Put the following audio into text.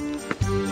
Música